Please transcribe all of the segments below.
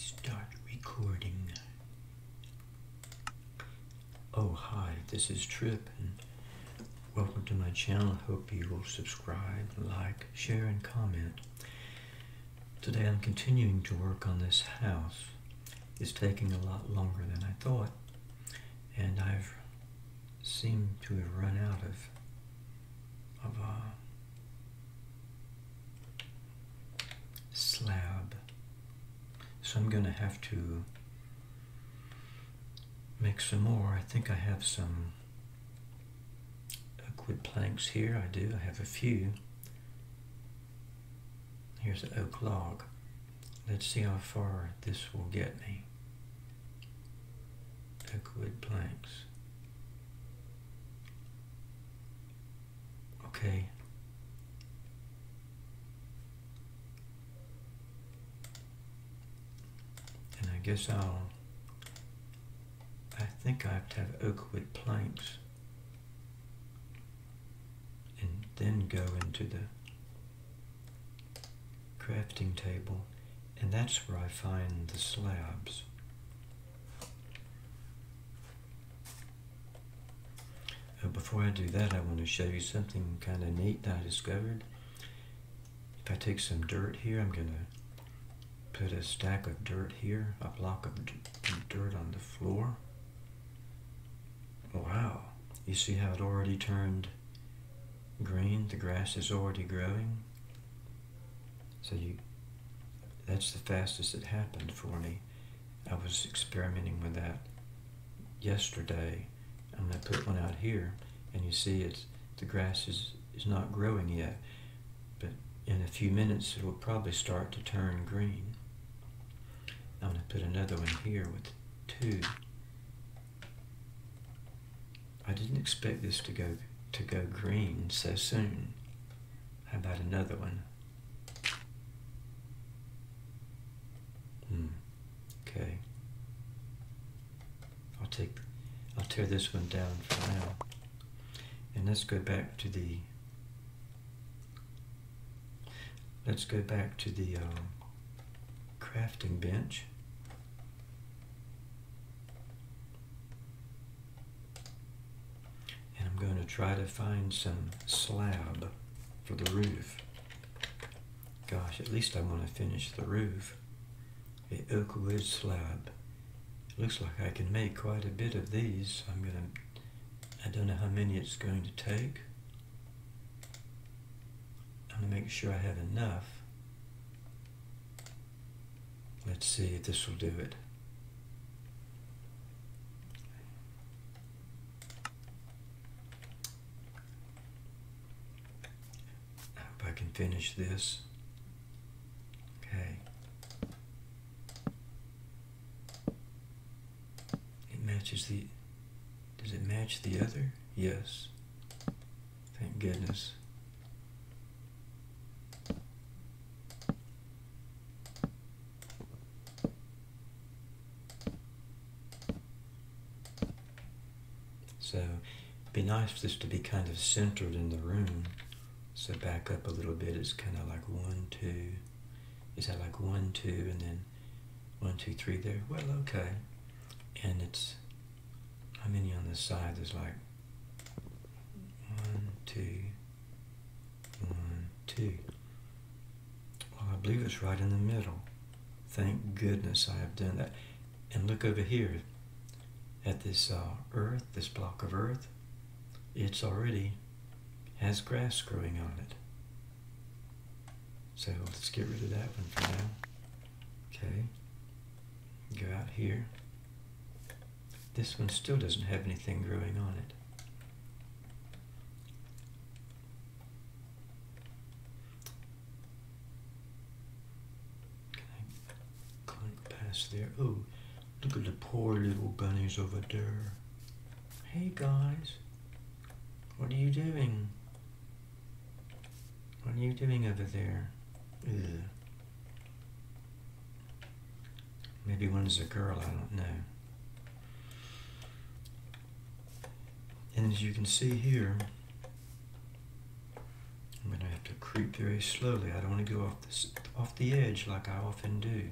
Start recording. Oh, hi, this is Trippe, and welcome to my channel. Hope you will subscribe, like, share, and comment. Today I'm continuing to work on this house. It's taking a lot longer than I thought, and I've seemed to have run out of, of uh, slab. To have to make some more. I think I have some uh, oak planks here. I do. I have a few. Here's an oak log. Let's see how far this will get me. Oak wood planks. Okay, and I guess I'll, I think I have to have oak wood planks and then go into the crafting table and that's where I find the slabs. Before I do that, I want to show you something kind of neat that I discovered. If I take some dirt here, I'm going to put a stack of dirt here, a block of dirt on the floor. Wow, you see how it already turned green? The grass is already growing. So you, that's the fastest it happened for me. I was experimenting with that yesterday. I'm to put one out here, and you see it's the grass is, is not growing yet, but in a few minutes it will probably start to turn green. I'm going to put another one here with two. I didn't expect this to go to go green so soon. How about another one? Hmm. Okay. I'll take I'll tear this one down for now. And let's go back to the let's go back to the um, crafting bench. And I'm going to try to find some slab for the roof. Gosh, at least I want to finish the roof. A oak wood slab. Looks like I can make quite a bit of these. I'm going to, I don't know how many it's going to take. I'm going to make sure I have enough. Let's see if this will do it. I hope I can finish this. Okay. It matches the, does it match the other? Yes. Thank goodness. So it'd be nice for this to be kind of centered in the room. So back up a little bit, it's kind of like one, two. Is that like one, two, and then one, two, three there? Well, okay. And it's, how many on this side? There's like one, two, one, two. Well, I believe it's right in the middle. Thank goodness I have done that. And look over here at this uh, earth, this block of earth, it's already has grass growing on it. So let's get rid of that one for now. Okay. Go out here. This one still doesn't have anything growing on it. There? Oh, Look at the poor little bunnies over there. Hey guys, what are you doing? What are you doing over there? Ugh. Maybe one's a girl, I don't know. And as you can see here, I'm going to have to creep very slowly. I don't want to go off the, off the edge like I often do.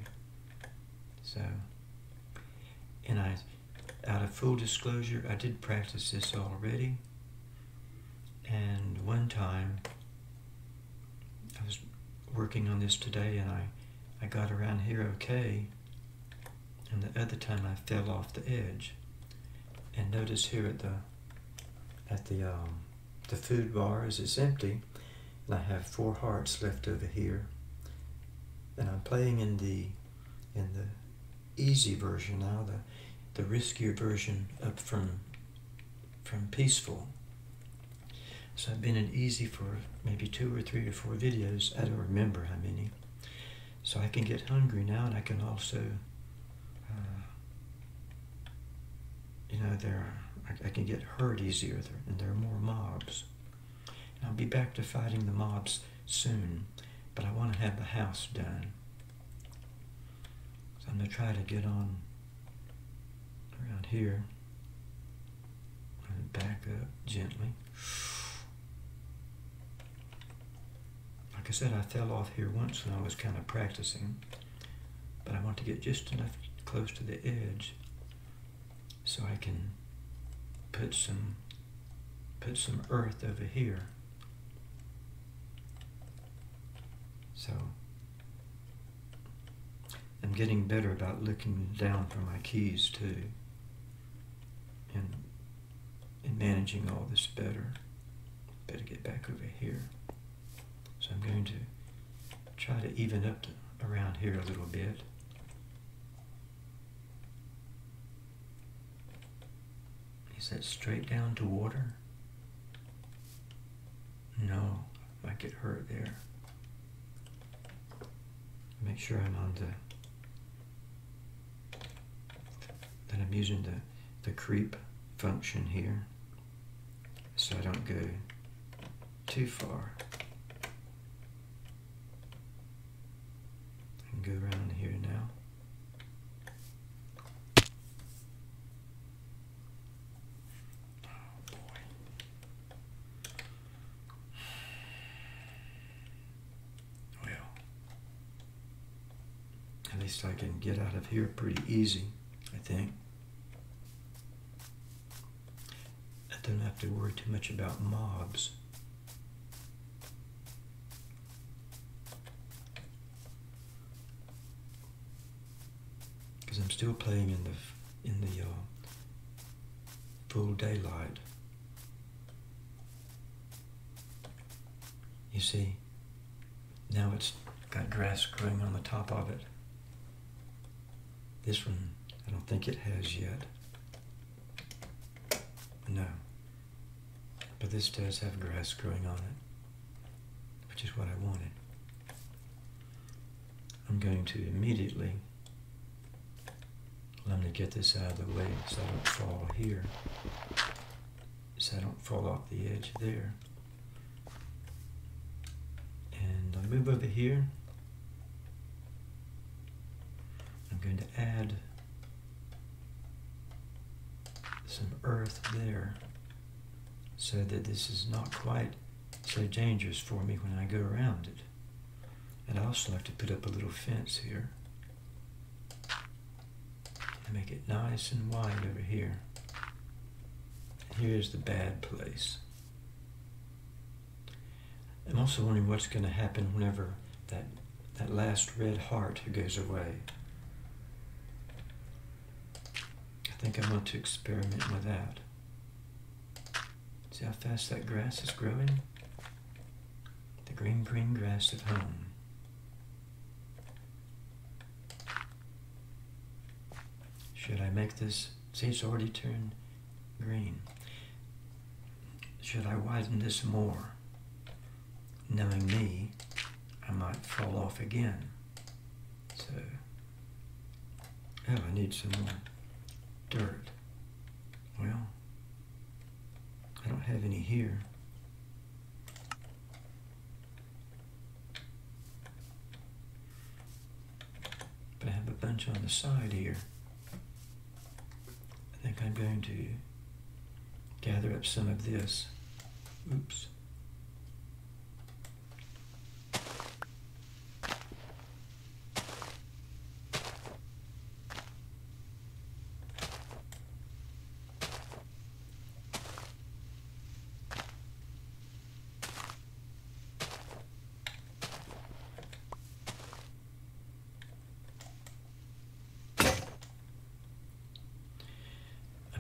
So, and I, out of full disclosure, I did practice this already. And one time, working on this today and I, I got around here okay. And the other time I fell off the edge. And notice here at the at the um, the food bar is it's empty, and I have four hearts left over here. And I'm playing in the in the easy version now, the the riskier version up from from peaceful. So I've been in easy for maybe two or three or four videos. I don't remember how many. So I can get hungry now, and I can also, uh, you know, there I, I, can get hurt easier, and there are more mobs. And I'll be back to fighting the mobs soon, but I want to have the house done. So I'm going to try to get on around here and back up gently. Like I said, I fell off here once when I was kind of practicing, but I want to get just enough close to the edge so I can put some put some earth over here. So I'm getting better about looking down for my keys too and and managing all this better. Better get back over here. So I'm going to try to even up around here a little bit. Is that straight down to water? No, I might get hurt there. Make sure I'm on the, that I'm using the, the creep function here so I don't go too far. Go around here now. Oh boy. Well, at least I can get out of here pretty easy, I think. I don't have to worry too much about mobs. Because I'm still playing in the in the uh, full daylight. You see, now it's got grass growing on the top of it. This one, I don't think it has yet. No. But this does have grass growing on it, which is what I wanted. I'm going to immediately let me get this out of the way so I don't fall here. So I don't fall off the edge there. And I'll move over here. I'm going to add some earth there so that this is not quite so dangerous for me when I go around it. And I also like to put up a little fence here make it nice and wide over here. Here's the bad place. I'm also wondering what's going to happen whenever that, that last red heart goes away. I think I want to experiment with that. See how fast that grass is growing? The green, green grass at home. Should I make this, see it's already turned green. Should I widen this more? Knowing me, I might fall off again. So, oh, I need some more dirt. Well, I don't have any here. But I have a bunch on the side here. I think I'm going to gather up some of this. Oops.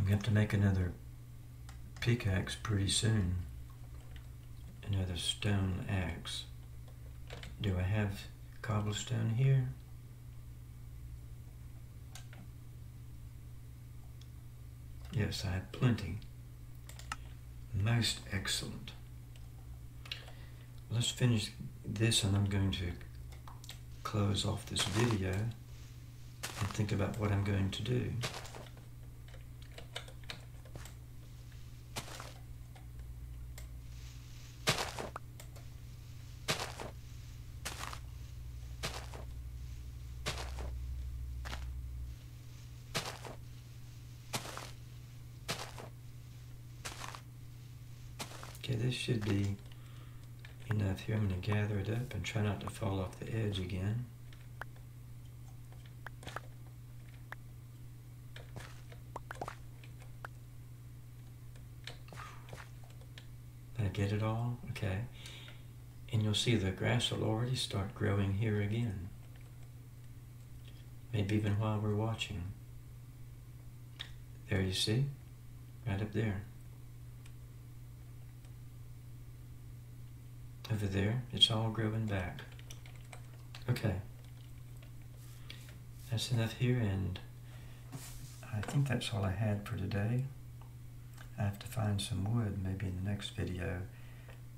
We have to make another pickaxe pretty soon. Another stone axe. Do I have cobblestone here? Yes, I have plenty. Most excellent. Let's finish this and I'm going to close off this video and think about what I'm going to do. Okay, this should be enough here. I'm going to gather it up and try not to fall off the edge again. Did I get it all? Okay. And you'll see the grass will already start growing here again. Maybe even while we're watching. There you see? Right up there. Over there, it's all growing back. Okay. That's enough here, and I think that's all I had for today. I have to find some wood maybe in the next video,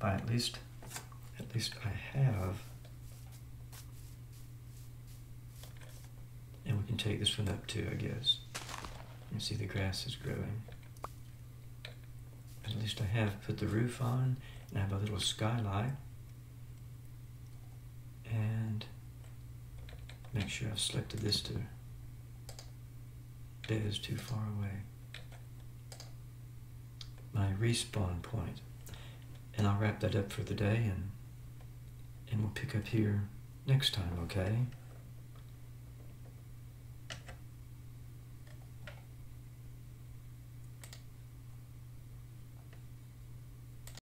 but at least, at least I have. And we can take this one up too, I guess. You see the grass is growing. At least I have put the roof on and have a little skylight. And make sure I've selected this to that is too far away. My respawn. And I'll wrap that up for the day and and we'll pick up here next time, okay?